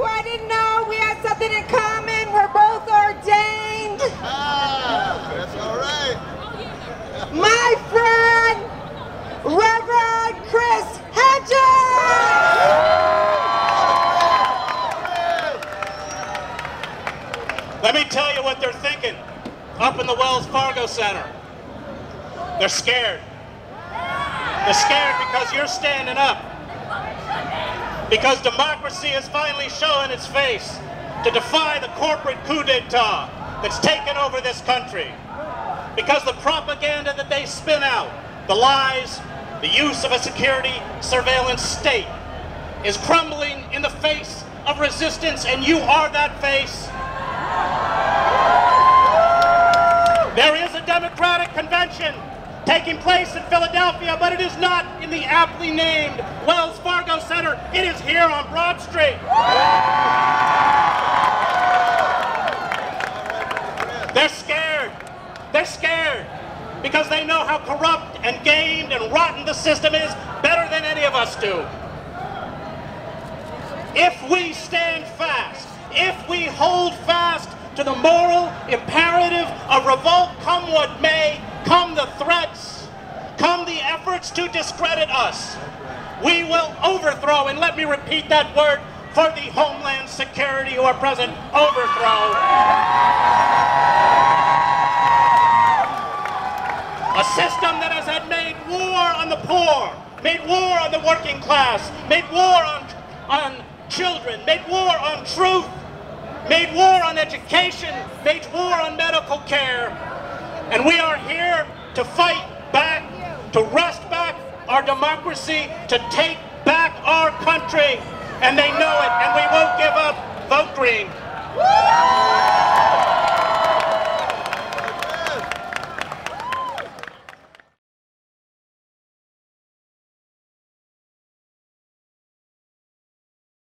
who I didn't know we had something in common. We're both ordained. Ah, that's all right. My friend, Reverend Chris Hedges. Let me tell you what they're thinking up in the Wells Fargo Center. They're scared. They're scared because you're standing up. Because democracy is finally showing its face to defy the corporate coup d'etat that's taken over this country. Because the propaganda that they spin out, the lies, the use of a security surveillance state is crumbling in the face of resistance, and you are that face. There is a Democratic convention taking place in Philadelphia, but it is not in the aptly named Wells Fargo Center. It is here on Broad Street. They're scared. They're scared because they know how corrupt and gamed and rotten the system is better than any of us do. If we stand fast, if we hold fast to the moral imperative of revolt, come what may, come the the efforts to discredit us, we will overthrow, and let me repeat that word for the Homeland Security who are present, overthrow. A system that has had made war on the poor, made war on the working class, made war on, on children, made war on truth, made war on education, made war on medical care. And we are here to fight back, to wrest our democracy, to take back our country. And they know it, and we won't give up. Vote green.